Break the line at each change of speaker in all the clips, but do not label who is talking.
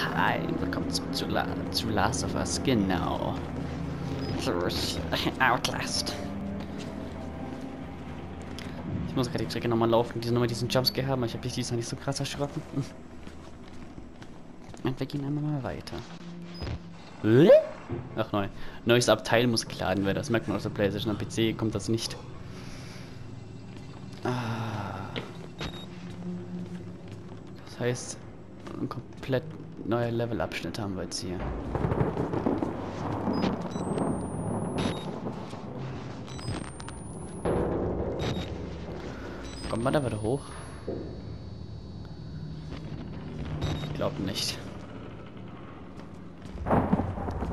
Hi, willkommen zu, zu, zu Last of Us, genau. Outlast. Ich muss gerade die Strecke nochmal laufen, die nochmal diesen Jumpscare haben, ich habe mich diesmal nicht so krass erschrocken. Und wir gehen einmal mal weiter. Ach neu. Neues Abteil muss geladen werden, das merkt man aus der Playstation. Am PC kommt das nicht. Ah. Das heißt, komplett neuer Levelabschnitt haben wir jetzt hier. Kommt man da wieder hoch? Ich glaube nicht.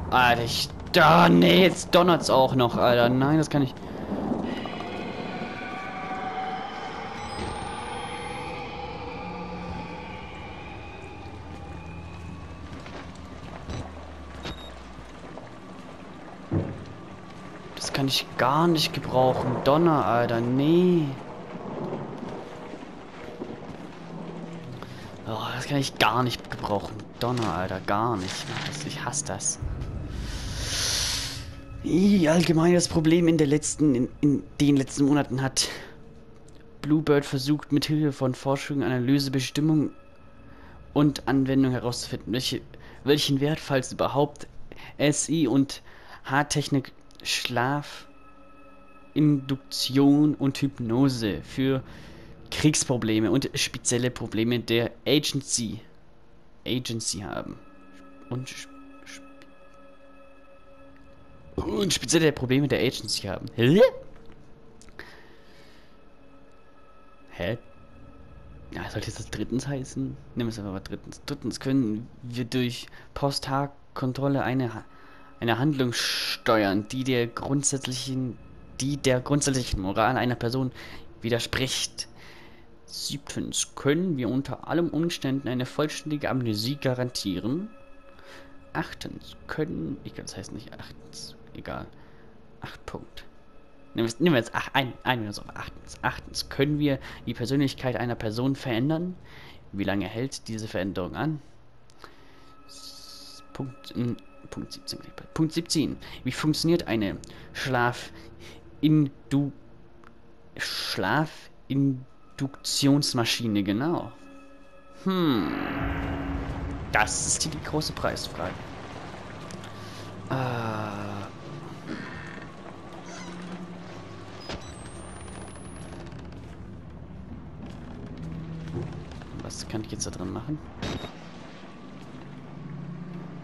Alter, ich... Oh, nee, jetzt donnert's auch noch, Alter. Nein, das kann ich... Das kann ich gar nicht gebrauchen. Donner, Alter. Nee. Oh, das kann ich gar nicht gebrauchen. Donner, Alter. Gar nicht. Ich hasse das. Allgemein das Problem in letzten, in, in den letzten Monaten hat Bluebird versucht, mit Hilfe von Forschung, Analyse, Bestimmung und Anwendung herauszufinden, welche, welchen Wert, falls überhaupt, SI und Haartechnik Schlaf, Induktion und Hypnose für Kriegsprobleme und spezielle Probleme der Agency, Agency haben. Und, und spezielle Probleme der Agency haben. Hä? Hä? Ja, sollte das drittens heißen? Nehmen wir es einfach mal drittens. Drittens können wir durch Post-Kontrolle eine eine Handlung steuern, die der grundsätzlichen, die der grundsätzlichen Moral einer Person widerspricht. Siebtens können wir unter allen Umständen eine vollständige Amnesie garantieren. Achtens können, ich das heißt nicht achtens, egal. Acht Punkt. Nehmen wir, jetzt ach, ein, ein Minus auf achtens. Achtens können wir die Persönlichkeit einer Person verändern. Wie lange hält diese Veränderung an? Punkt Punkt 17. Punkt 17. Wie funktioniert eine Schlafindu Schlafinduktionsmaschine genau? Hm. Das ist die, große Preisfrage. Äh. Was kann ich jetzt da drin machen?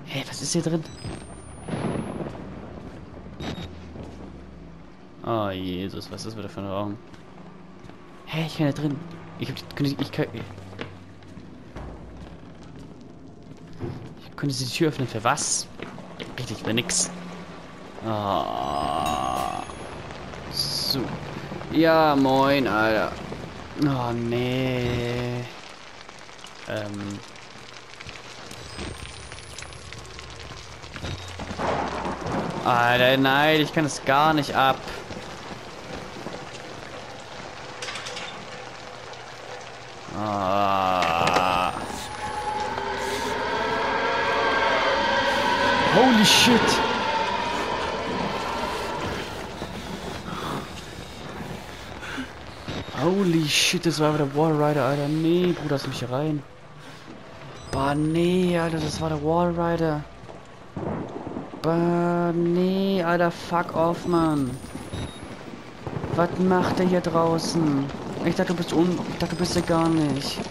Hey, was ist hier drin? Oh Jesus, was ist das wieder für ein Raum? Hä, hey, ich kann da drin. Ich hab die, ich, ich kann. Ich könnte die Tür öffnen für was? Richtig, für nix. Oh. So. Ja, moin, Alter. Oh, nee. Ähm. Alter, nein, ich kann es gar nicht ab. Ah. Holy shit. Holy shit, das war der Wallrider, Alter. Nee, Bruder, lass mich rein. Boah, nee, Alter, das war der Wallrider. Bah, nee, Alter, fuck off, Mann. Was macht er hier draußen? Ich dachte, du bist un... Ich dachte, du bist ja gar nicht.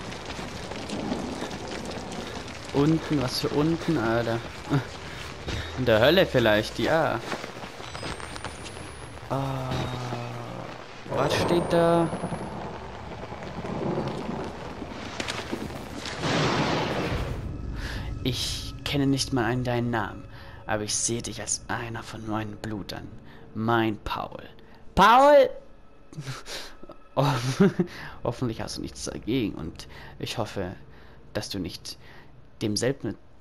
Unten, was für unten, Alter? In der Hölle vielleicht, ja. Ah, was steht da? Ich kenne nicht mal einen deinen Namen aber ich sehe dich als einer von meinen Blutern. Mein Paul. Paul! Oh, hoffentlich hast du nichts dagegen und ich hoffe, dass du nicht dem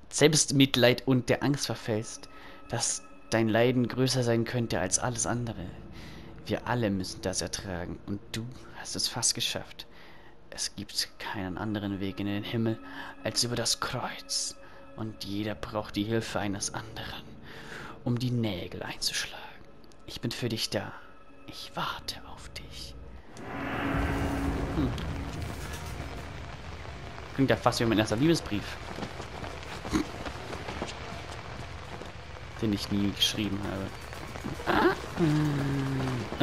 Selbstmitleid und der Angst verfällst, dass dein Leiden größer sein könnte als alles andere. Wir alle müssen das ertragen und du hast es fast geschafft. Es gibt keinen anderen Weg in den Himmel als über das Kreuz. Und jeder braucht die Hilfe eines anderen, um die Nägel einzuschlagen. Ich bin für dich da. Ich warte auf dich. Hm. Klingt ja fast wie mein erster Liebesbrief. Den ich nie geschrieben habe. Ah,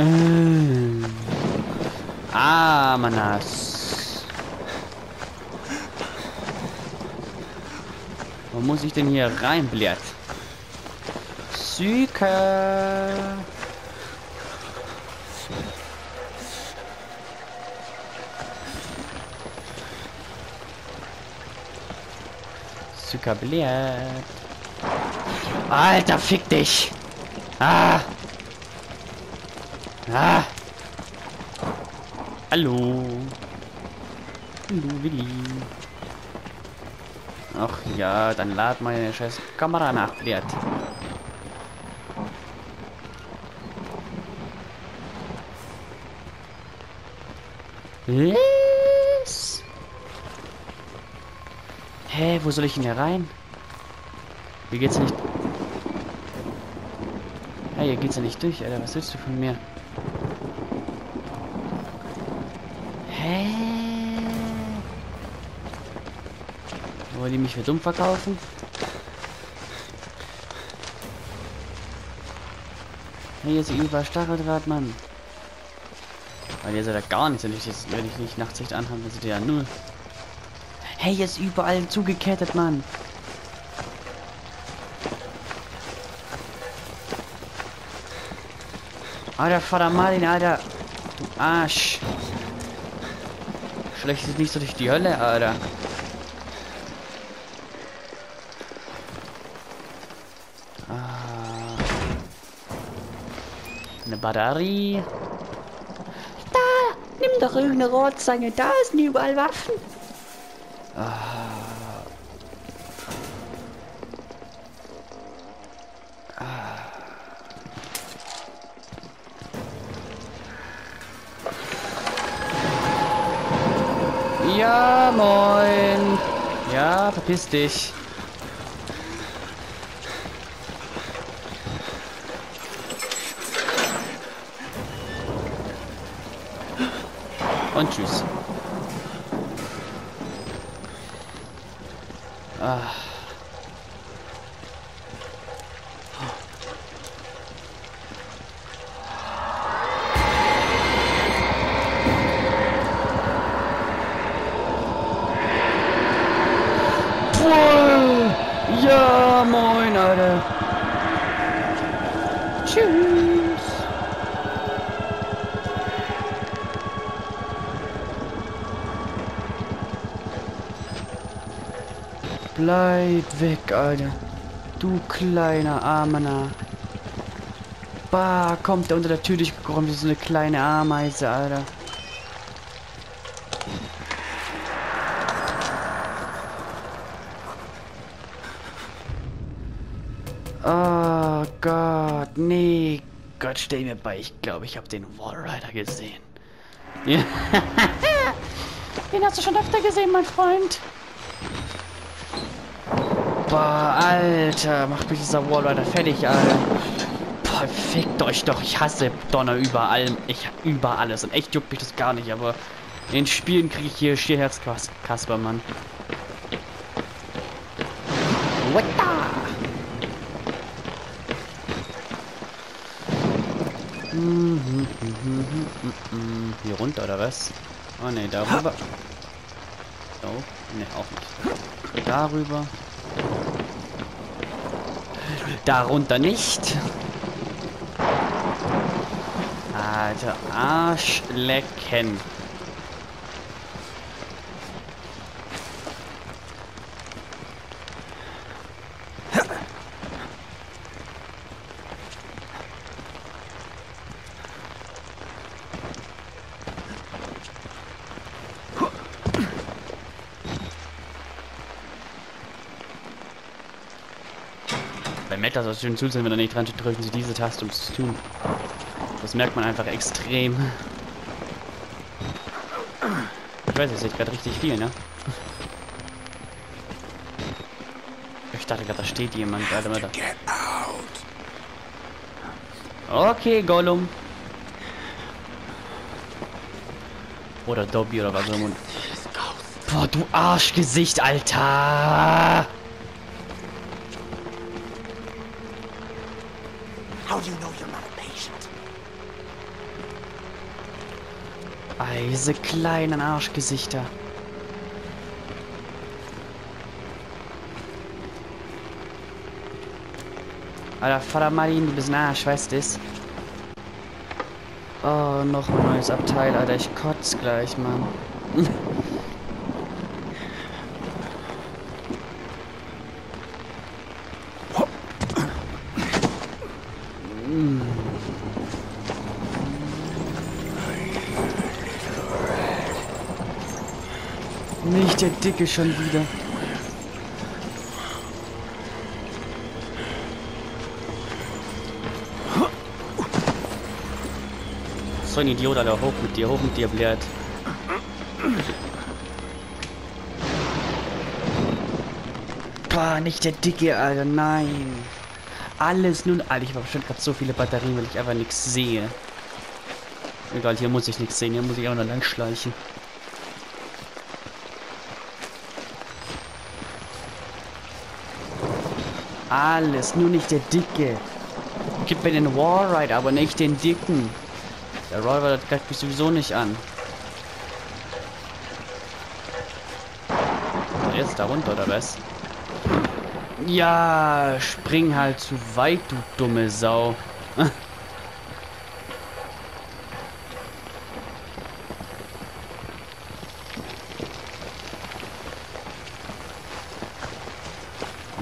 äh. ah Manas. Wo muss ich denn hier rein, Blatt? Süker. Zuckerbliert. Alter, fick dich. Ah. Ah. Hallo. Hallo, Willi. Ach ja, dann lad meine scheiß Kamera nach, Bliert. Was? Hä, wo soll ich denn hier rein? Hier geht's nicht. Hey, hier geht's ja nicht durch, Alter. Was willst du von mir? Wollen die mich für dumm verkaufen? Hier ist überall Stacheldraht, Mann. Weil ihr seid ja gar nichts, wenn ich, jetzt, wenn ich nicht Nachtsicht anhabe, dann seid ihr ja null. Hey, ist überall zugekettet, Mann. Alter, Vater Martin, Alter. Du Arsch. Schlecht ist nicht so durch die Hölle, Alter. Eine Batterie. Da, nimm doch irgendeine Rohrzange. Da sind überall Waffen. Ah. Ah. Ja, moin. Ja, verpiss dich. Und tschüss. Ah. Bleib weg, Alter. Du kleiner Armener. Bah, kommt der unter der Tür durchgekommen wie so eine kleine Ameise, Alter. Oh Gott, nee. Gott, stell mir bei, ich glaube, ich habe den Wallrider gesehen. Den hast du schon öfter gesehen, mein Freund. Boah, Alter, macht mich dieser Wallrider fertig, Alter. Boah, fickt euch doch. Ich hasse Donner über allem. Ich über alles. Und echt juckt mich das gar nicht, aber in Spielen kriege ich hier schier Herzkasper, Mann. What the? Hier runter oder was? Oh ne, darüber. So, ne, auch nicht. Darüber. Darunter nicht. Alter, Arschlecken. Bei Metal soll es schön zu sein, wenn er nicht dran steht, drücken Sie diese Taste, um es zu tun. Das merkt man einfach extrem. Ich weiß, ihr seht gerade richtig viel, ne? dachte gerade, da steht jemand. Warte mal da.
Get out.
Okay, Gollum. Oder Dobby oder was auch immer. Boah, du Arschgesicht, Alter!
How do you know you're not a patient?
Ei, diese kleinen Arschgesichter. Alter, Vater Martin, du bist ein Arsch, weißt du? Oh, noch ein neues Abteil, Alter. Ich kotz gleich, Mann. Nicht der Dicke schon wieder. So ein Idiot, Alter. Hoch mit dir, hoch mit dir, Blatt. Boah, nicht der Dicke, Alter. Nein. Alles nun... Alter, ich habe bestimmt gerade so viele Batterien, weil ich einfach nichts sehe. Egal, hier muss ich nichts sehen. Hier muss ich einfach nur lang schleichen. Alles, nur nicht der Dicke. Gib mir den Warride, aber nicht den Dicken. Der Rollrider greift mich sowieso nicht an. Jetzt da runter, oder was? Ja, spring halt zu weit, du dumme Sau.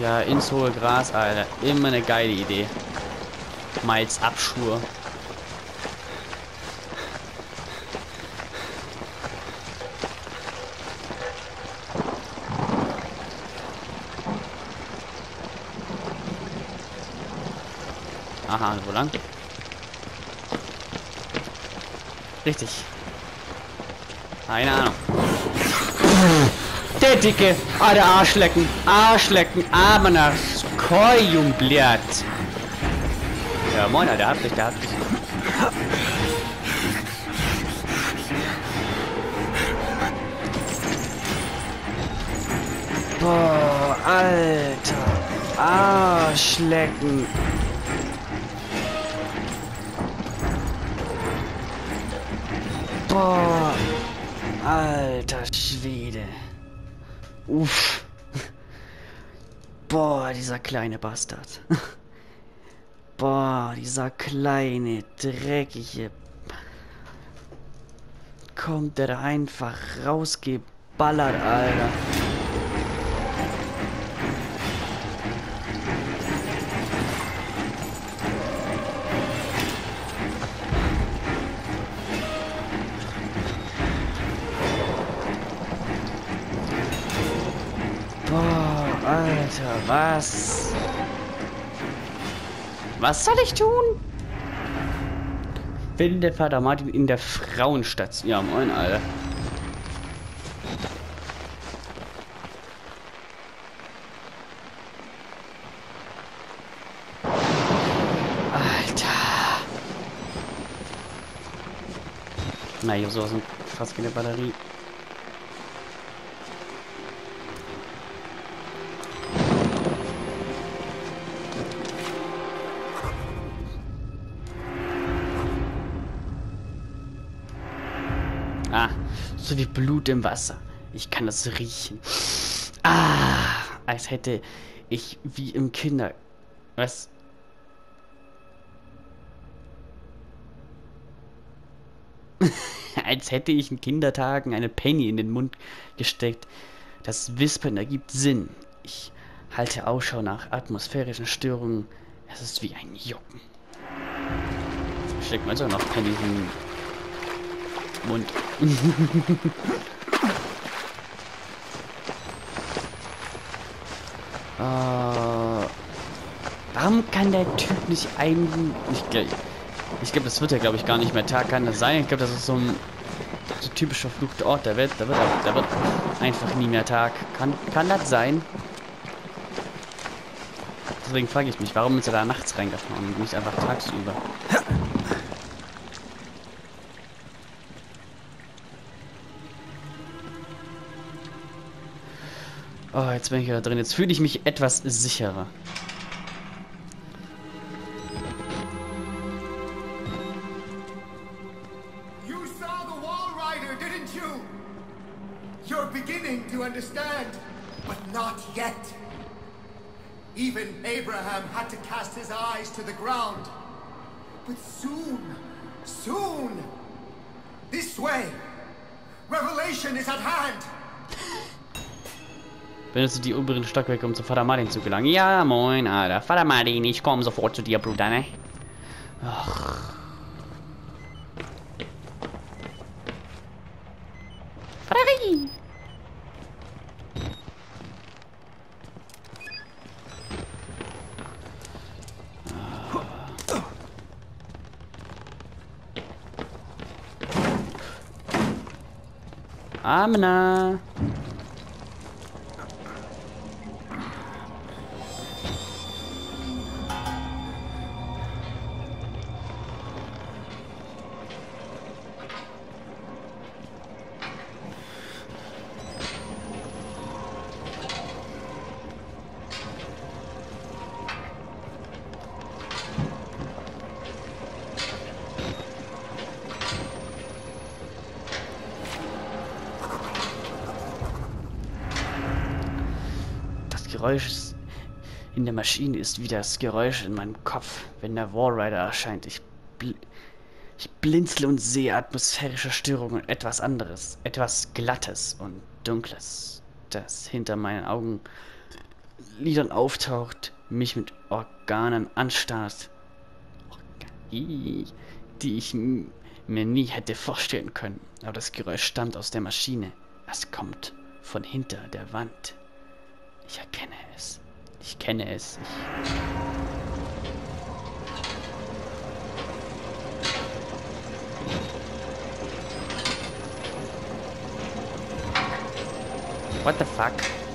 Ja, ins hohe Gras, Alter. Immer eine geile Idee. Miles Abschur. Aha, wo lang? Richtig. Keine Ahnung. Der Dicke. Ah, der Arschlecken. Arschlecken. Aber nach Kojum blärt. Ja, moin, der hat dich, der hat dich. Boah, Alter. Arschlecken. Boah. Alter Schwede. Uff. Boah, dieser kleine Bastard. Boah, dieser kleine, dreckige. Kommt der da einfach rausgeballert, Alter. Was soll ich tun? Bin der Vater Martin in der Frauenstation. Ja, moin, Alter. Alter. Na, ich hab sowas fast keine Batterie. Wie Blut im Wasser. Ich kann das riechen. Ah, als hätte ich wie im Kinder... Was? als hätte ich in Kindertagen eine Penny in den Mund gesteckt. Das Wispern ergibt Sinn. Ich halte Ausschau nach atmosphärischen Störungen. Es ist wie ein Jucken. Steckt man so noch Penny in Mund. äh, warum kann der Typ nicht ein... Ich, glaube, ich glaube, das wird ja, glaube ich, gar nicht mehr Tag. Kann das sein? Ich glaube, das ist so ein so typischer Fluchtort. Der wird, der wird, der wird einfach nie mehr Tag. Kann, kann das sein? Deswegen frage ich mich, warum ist er da nachts reingefahren und nicht einfach tagsüber? Oh, jetzt bin ich wieder drin. Jetzt fühle ich mich etwas sicherer.
Even Abraham had to cast his eyes to the ground. But soon, soon, this way, revelation is at hand.
Benutze die oberen Stockwerke, um zu Vater Martin zu gelangen. Ja, moin, Alter. Vater Martin, ich komme sofort zu dir, Bruder, ne? Ach. Vater Amna. Das Geräusch ist- in der Maschine ist wie das Geräusch in meinem Kopf, wenn der Wallrider erscheint. Ich, bl ich blinzle und sehe atmosphärische Störungen und etwas anderes, etwas Glattes und Dunkles, das hinter meinen Augenlidern auftaucht, mich mit Organen anstarrt, die ich mir nie hätte vorstellen können. Aber das Geräusch stammt aus der Maschine. Es kommt von hinter der Wand. Ich erkenne es. Ich kenne es. Ich What the fuck?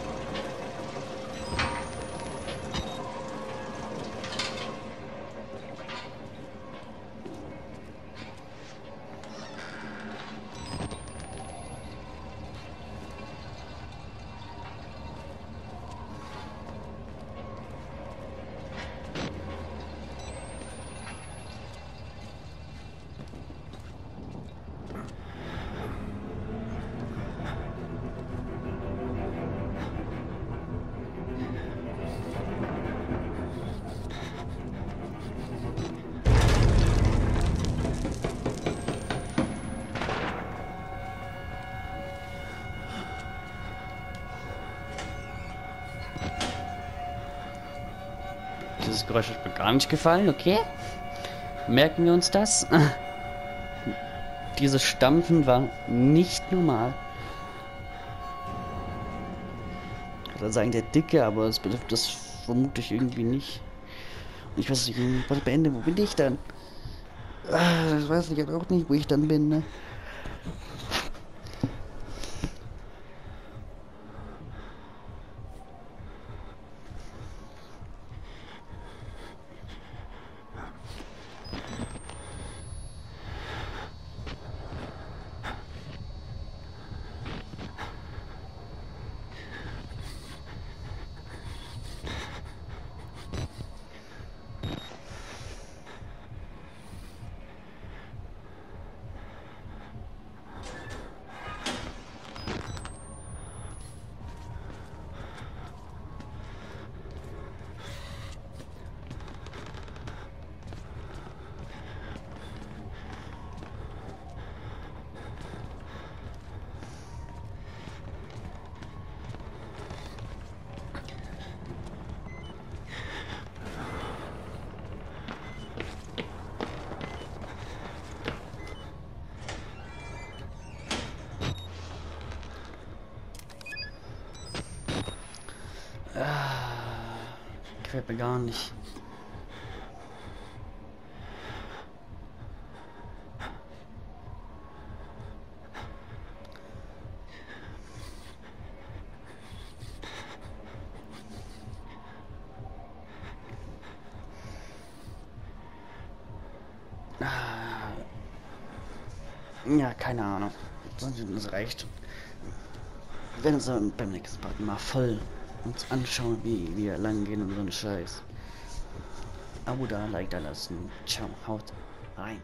Dieses Geräusch hat mir gar nicht gefallen, okay? Merken wir uns das? Dieses Stampfen war nicht normal. Ich würde sagen, der Dicke, aber es betrifft das vermutlich irgendwie nicht. Ich weiß nicht, was ich beende, wo bin ich dann? Ah, Ich weiß nicht, auch nicht, wo ich dann bin, ne? gefällt mir gar nicht. Ah. Ja, keine Ahnung. Sonst Das reicht. Wir werden uns beim nächsten Part mal voll uns anschauen, wie wir lang gehen und so ein Scheiß. Abo da, Like da lassen. Ciao, haut rein.